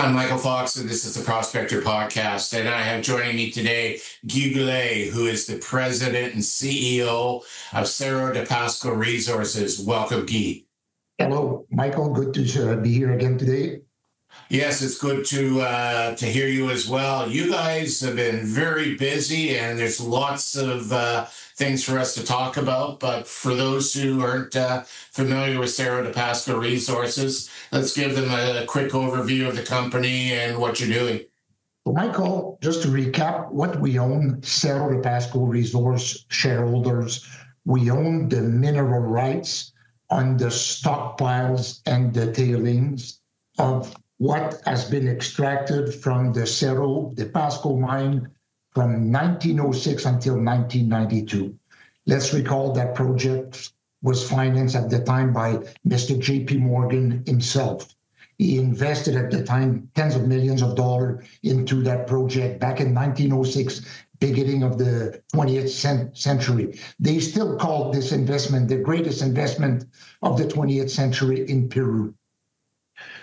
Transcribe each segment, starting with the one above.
I'm Michael Fox, and this is the Prospector Podcast. And I have joining me today Guy Goulet, who is the president and CEO of Cerro de Pasco Resources. Welcome, Guy. Hello, Michael. Good to uh, be here again today. Yes, it's good to uh, to hear you as well. You guys have been very busy, and there's lots of uh, things for us to talk about. But for those who aren't uh, familiar with Cerro de Pasco Resources, let's give them a quick overview of the company and what you're doing. Michael, just to recap, what we own, Cerro de Pasco Resource shareholders, we own the mineral rights on the stockpiles and the tailings of what has been extracted from the Cerro de Pasco mine from 1906 until 1992. Let's recall that project was financed at the time by Mr. J.P. Morgan himself. He invested at the time tens of millions of dollars into that project back in 1906, beginning of the 20th century. They still call this investment the greatest investment of the 20th century in Peru.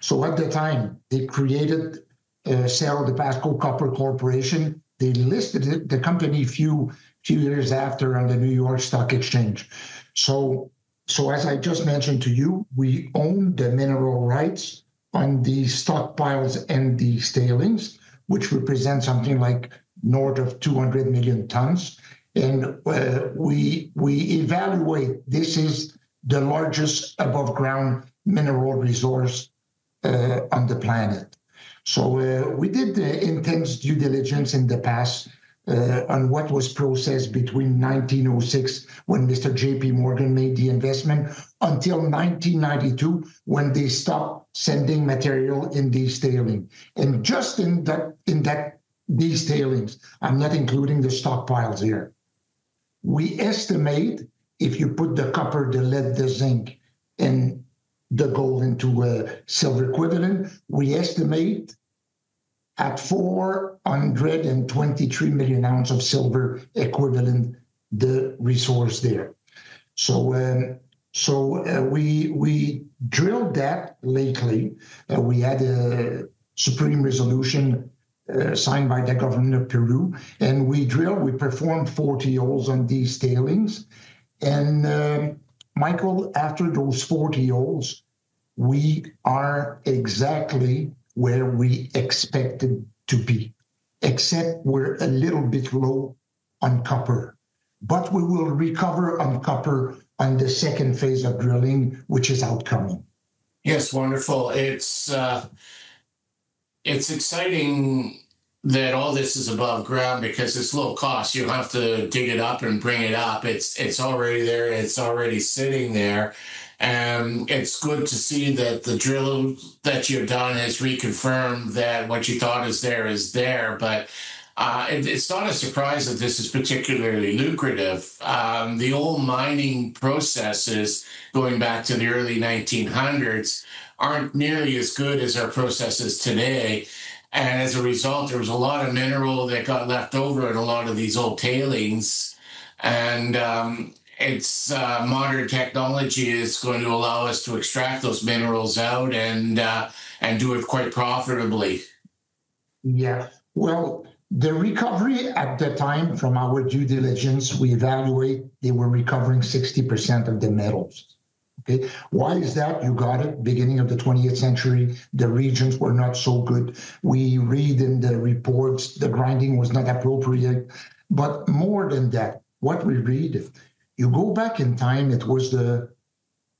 So at the time, they created uh, Cerro de Pasco Copper Corporation. They listed the company few few years after on the New York Stock Exchange. So, so as I just mentioned to you, we own the mineral rights on the stockpiles and the tailings, which represent something like north of 200 million tons. And uh, we we evaluate this is the largest above ground mineral resource uh, on the planet. So uh, we did intense due diligence in the past uh, on what was processed between 1906 when Mr. J.P. Morgan made the investment until 1992 when they stopped sending material in these tailings. And just in that in that these tailings, I'm not including the stockpiles here. We estimate if you put the copper, the lead, the zinc, and the gold into a silver equivalent. We estimate at 423 million ounces of silver equivalent the resource there. So um, so uh, we we drilled that lately. Uh, we had a supreme resolution uh, signed by the government of Peru, and we drilled. We performed 40 holes on these tailings, and um, Michael, after those 40 holes, we are exactly where we expected to be, except we're a little bit low on copper. But we will recover on copper on the second phase of drilling, which is outcoming. Yes, wonderful. It's uh, it's exciting that all this is above ground because it's low cost. You have to dig it up and bring it up. It's it's already there. It's already sitting there. And it's good to see that the drill that you've done has reconfirmed that what you thought is there is there. But uh, it, it's not a surprise that this is particularly lucrative. Um, the old mining processes going back to the early 1900s aren't nearly as good as our processes today. And as a result, there was a lot of mineral that got left over in a lot of these old tailings. And um, it's uh, modern technology is going to allow us to extract those minerals out and uh, and do it quite profitably. Yeah. Well, the recovery at the time from our due diligence, we evaluate they were recovering 60% of the metals. Okay. Why is that? You got it. Beginning of the 20th century, the reagents were not so good. We read in the reports the grinding was not appropriate. But more than that, what we read, you go back in time, it was the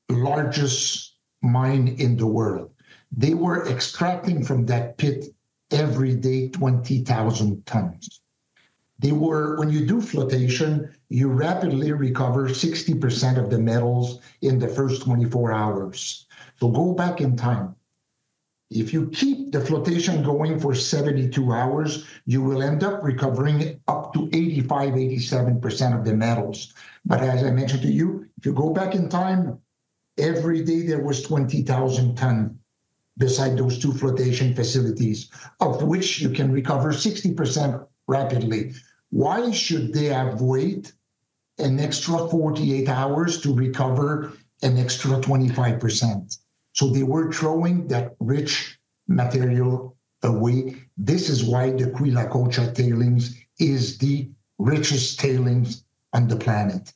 largest mine in the world. They were extracting from that pit every day 20,000 tons. They were, when you do flotation, you rapidly recover 60% of the metals in the first 24 hours. So go back in time. If you keep the flotation going for 72 hours, you will end up recovering up to 85, 87% of the metals. But as I mentioned to you, if you go back in time, every day there was 20,000 ton beside those two flotation facilities, of which you can recover 60% rapidly. Why should they have wait an extra 48 hours to recover an extra 25%? So they were throwing that rich material away. This is why the Quiulacocha tailings is the richest tailings on the planet.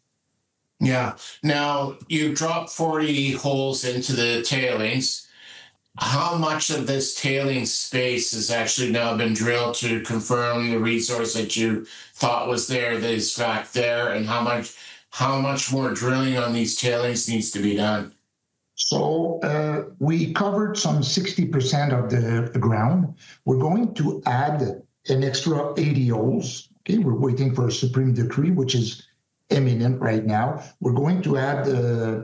Yeah. Now you drop 40 holes into the tailings. How much of this tailing space has actually now been drilled to confirm the resource that you thought was there that is fact there, and how much how much more drilling on these tailings needs to be done? So uh, we covered some 60% of the, the ground. We're going to add an extra 80 holes. Okay, we're waiting for a supreme decree, which is imminent right now. We're going to add uh,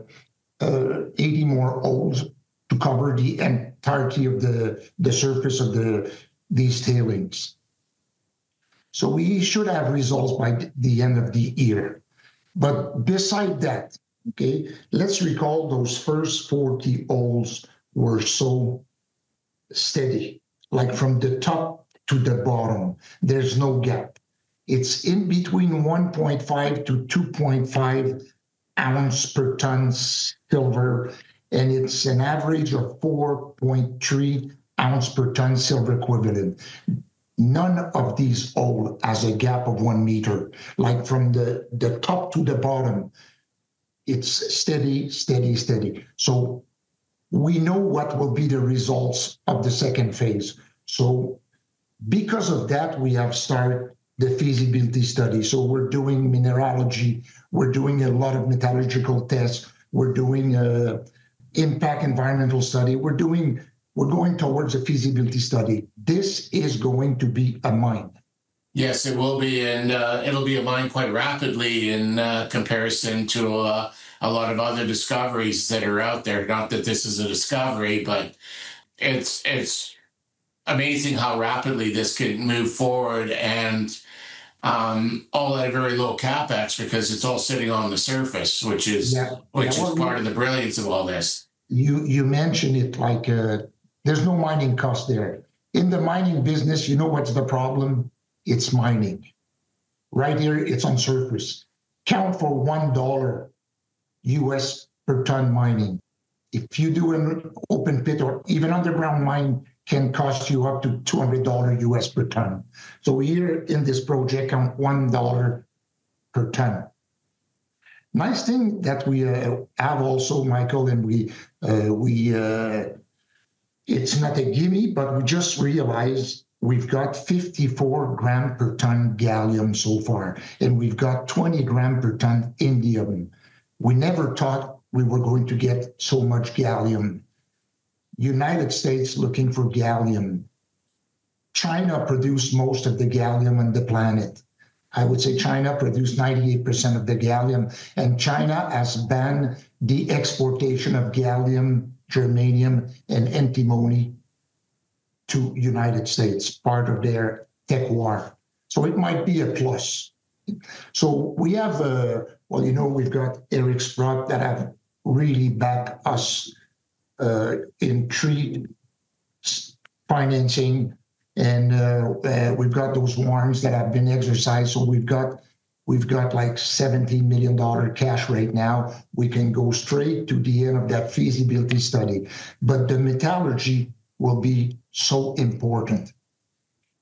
uh, 80 more holes to cover the entirety of the, surface of the these tailings. So we should have results by the end of the year. But beside that, okay, let's recall those first 40 holes were so steady, like from the top to the bottom. There's no gap. It's in between 1.5 to 2.5 ounce per ton silver, and it's an average of 4.3 ounce per ton silver equivalent. None of these all has a gap of one meter, like from the, the top to the bottom. It's steady, steady, steady. So we know what will be the results of the second phase. So because of that, we have started the feasibility study. So we're doing mineralogy, we're doing a lot of metallurgical tests, we're doing a impact environmental study, we're doing we're going towards a feasibility study. This is going to be a mine. Yes, it will be, and uh, it'll be a mine quite rapidly in uh, comparison to uh, a lot of other discoveries that are out there. Not that this is a discovery, but it's it's amazing how rapidly this can move forward and um, all at a very low capex because it's all sitting on the surface, which is yeah. which yeah, well, is part of the brilliance of all this. You you mentioned it like uh, there's no mining cost there. In the mining business, you know what's the problem? It's mining. Right here, it's on surface. Count for one dollar US per ton mining. If you do an open pit or even underground mine, can cost you up to $200 US per ton. So here in this project, count $1 per ton. Nice thing that we uh, have also, Michael, and we uh, we uh, it's not a gimme, but we just realized we've got 54 gram per ton gallium so far, and we've got 20 gram per ton indium. We never thought we were going to get so much gallium United States looking for gallium. China produced most of the gallium on the planet. I would say China produced 98% of the gallium, and China has banned the exportation of gallium, germanium, and antimony to United States, part of their tech war. So it might be a plus. So we have, uh, well, you know, we've got Eric Sprott that have really backed us in tree financing, and uh, uh, we've got those warrants that have been exercised. So we've got we've got like seventeen million dollar cash right now. We can go straight to the end of that feasibility study, but the metallurgy will be so important.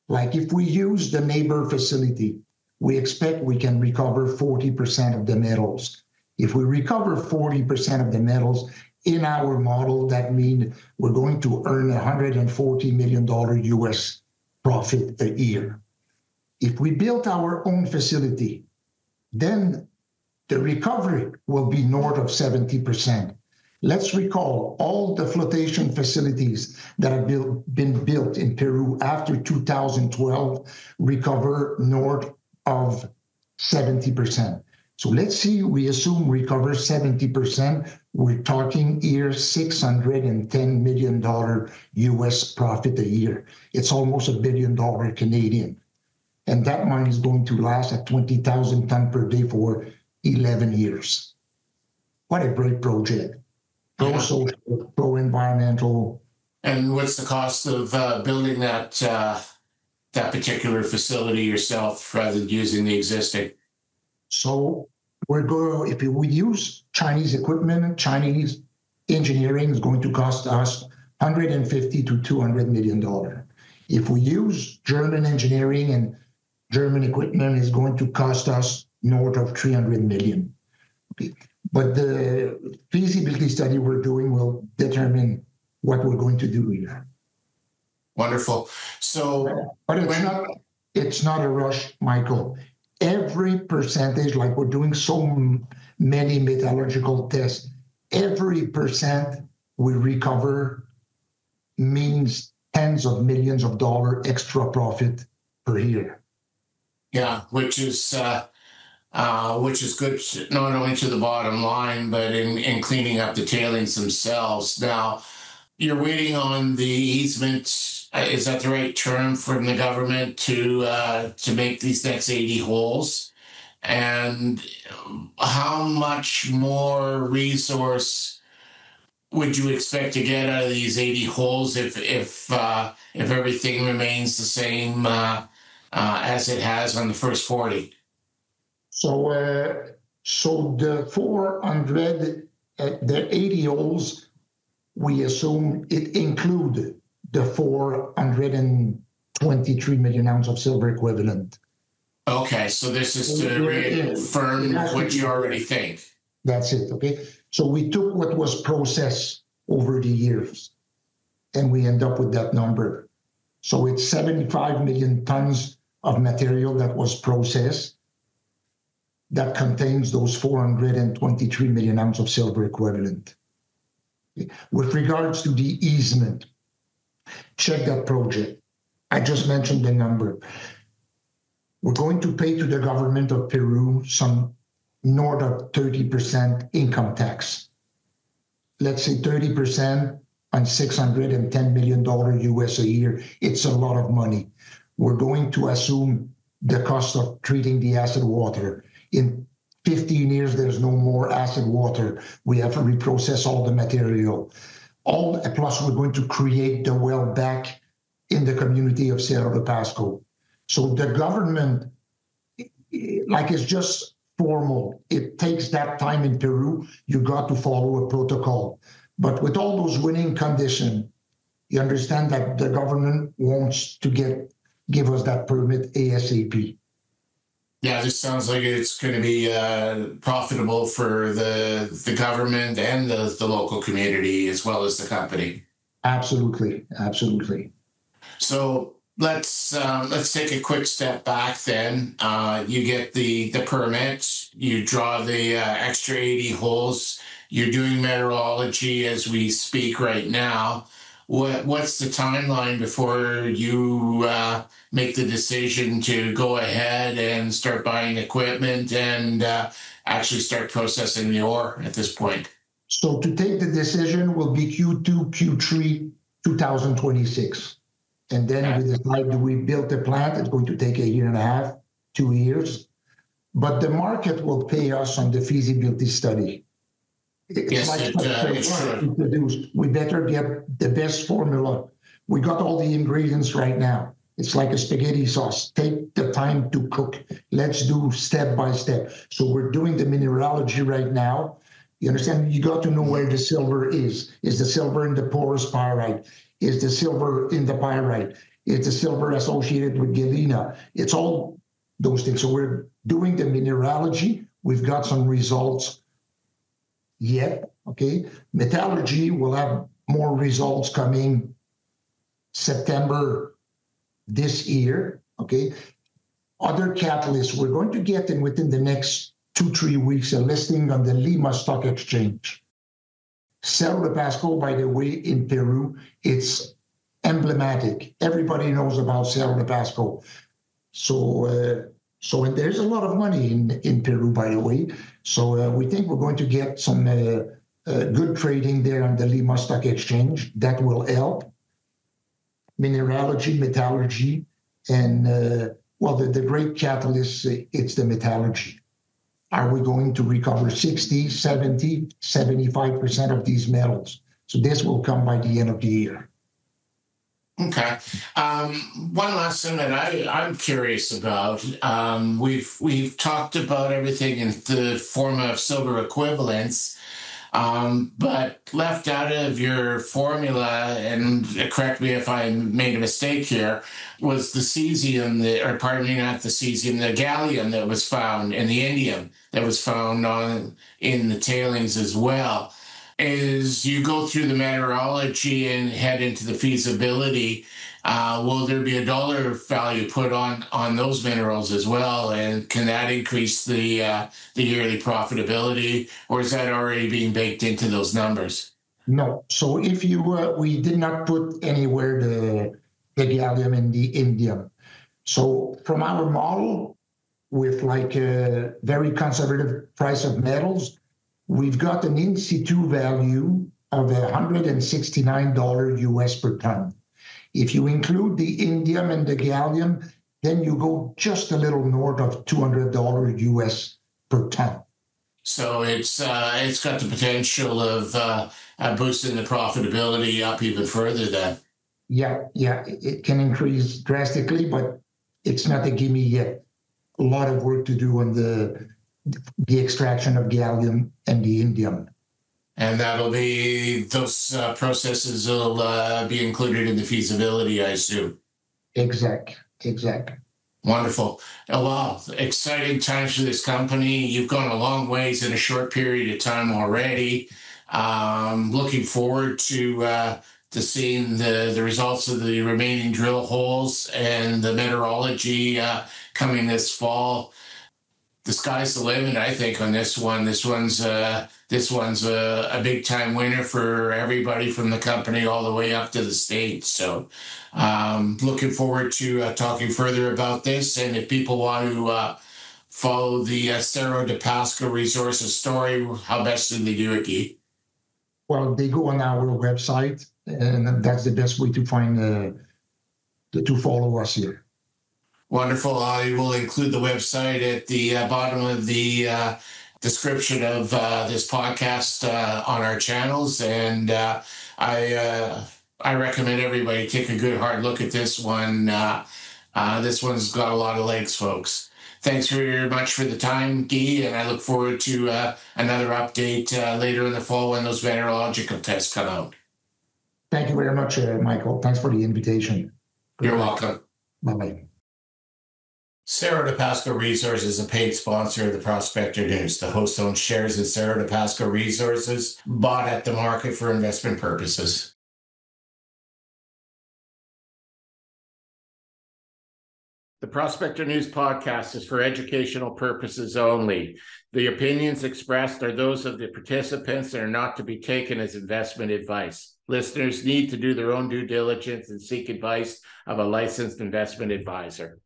Like if we use the neighbor facility, we expect we can recover 40% of the metals. If we recover 40% of the metals, in our model, that means we're going to earn $140 million US profit a year. If we build our own facility, then the recovery will be north of 70%. Let's recall all the flotation facilities that have built, been built in Peru after 2012 recover north of 70%. So let's see, we assume recover 70%. We're talking here $610 million US profit a year. It's almost a billion dollar Canadian. And that mine is going to last at 20,000 ton per day for 11 years. What a great project. Pro social, pro environmental. And what's the cost of uh, building that uh, that particular facility yourself rather than using the existing? So we're going if we use Chinese equipment, Chinese engineering is going to cost us 150 to 200 million dollar. If we use German engineering and German equipment, is going to cost us north of 300 million. Okay. But the feasibility study we're doing will determine what we're going to do here. Wonderful. So, but it's not it's not a rush, Michael. Every percentage, like we're doing so many metallurgical tests, every percent we recover means tens of millions of dollar extra profit per year. Yeah, which is uh, uh, which is good not only to the bottom line, but in, in cleaning up the tailings themselves. Now, you're waiting on the easement. Uh, is that the right term from the government to uh, to make these next 80 holes? And how much more resource would you expect to get out of these 80 holes if if uh, if everything remains the same uh, uh, as it has on the first 40? So, so the 400, uh, the 80 holes, we assume it include the 423 million ounce of silver equivalent. Okay, so this is to reaffirm what you already think. That's it. Okay, so we took what was processed over the years, and we end up with that number. So it's 75 million tons of material that was processed that contains those 423 million ounces of silver equivalent. With regards to the easement, check that project. I just mentioned the number. We're going to pay to the government of Peru some north of 30% income tax. Let's say 30% on $610 million US a year. It's a lot of money. We're going to assume the cost of treating the acid water in 15 years, there's no more acid water. We have to reprocess all the material. All plus, we're going to create the well back in the community of Cerro de Pasco. So the government, like, it's just formal. It takes that time in Peru. You got to follow a protocol. But with all those winning conditions, you understand that the government wants to get give us that permit ASAP. Yeah, this sounds like it's going to be uh, profitable for the the government and the, the local community as well as the company. Absolutely, absolutely. So let's um, let's take a quick step back. Then uh, you get the the permit, you draw the uh, extra eighty holes. You're doing meteorology as we speak right now what what's the timeline before you uh, make the decision to go ahead and start buying equipment and uh, actually start processing the ore at this point? So to take the decision will be Q2, Q3, 2026. And then we decide do we build the plant? It's going to take a year and a half, two years. But the market will pay us on the feasibility study. It's yes, like it, uh, it's true. Produced. We better get the best formula. We got all the ingredients right now. It's like a spaghetti sauce. Take the time to cook. Let's do step by step. So we're doing the mineralogy right now. You understand? You got to know where the silver is. Is the silver in the porous pyrite? Is the silver in the pyrite? Is the silver associated with galena? It's all those things. So we're doing the mineralogy. We've got some results yet. Okay, metallurgy will have more results coming September this year. Okay, other catalysts we're going to get in within the next two three weeks a listing on the Lima Stock Exchange. Cerro de Pasco, by the way, in Peru, it's emblematic. Everybody knows about Cerro de Pasco. So, uh, so there's a lot of money in, in Peru, by the way. So uh, we think we're going to get some uh, uh, good trading there on the Lima Stock Exchange. That will help. Mineralogy, metallurgy, and uh, well, the, the great catalyst, uh, it's the metallurgy. Are we going to recover 60, 70, 75% of these metals? So this will come by the end of the year. Okay. Um, one last thing that I, I'm curious about. Um, we've we've talked about everything in the form of silver equivalents. Um, but left out of your formula, and correct me if I made a mistake here, was the cesium, that, or pardon me, not the cesium, the gallium that was found, and the indium that was found on in the tailings as well. As you go through the mineralogy and head into the feasibility, uh, will there be a dollar value put on on those minerals as well, and can that increase the uh, the yearly profitability, or is that already being baked into those numbers? No. So if you uh, we did not put anywhere the the gallium and the indium. So from our model, with like a very conservative price of metals, we've got an in situ value of $169 US per ton. If you include the indium and the gallium, then you go just a little north of $200 US per ton. So it's uh, it's got the potential of uh, uh, boosting the profitability up even further. Then, yeah, yeah, it can increase drastically, but it's not a gimme yet. A lot of work to do on the the extraction of gallium and the indium and that'll be those uh, processes will uh, be included in the feasibility, I assume. Exact, exact. Wonderful. Oh, wow, exciting times for this company. You've gone a long ways in a short period of time already. Um, looking forward to uh, to seeing the, the results of the remaining drill holes and the mineralogy uh, coming this fall the sky's the limit. I think on this one. This one's uh, this one's a, a big time winner for everybody from the company all the way up to the states. So, um, looking forward to uh, talking further about this. And if people want to uh, follow the uh, Cerro de Pasco Resources story, how best do they do it, Guy? Well, they go on our website, and that's the best way to find uh, to follow us here. Wonderful. I will include the website at the uh, bottom of the uh, description of uh, this podcast uh, on our channels, and uh, I uh, I recommend everybody take a good hard look at this one. this one's got a lot of legs, folks. Thanks very much for the time, Guy, and I look forward to another update later in the fall when those mineralogical tests come out. Thank you very much, Michael. Thanks for the invitation. You're welcome. Bye bye. Cerro de Pasco Resources is a paid sponsor of the Prospector News. The host owns shares in Cerro de Pasco Resources, bought at the market for investment purposes. The Prospector News podcast is for educational purposes only. The opinions expressed are those of the participants and are not to be taken as investment advice. Listeners need to do their own due diligence and seek advice of a licensed investment advisor.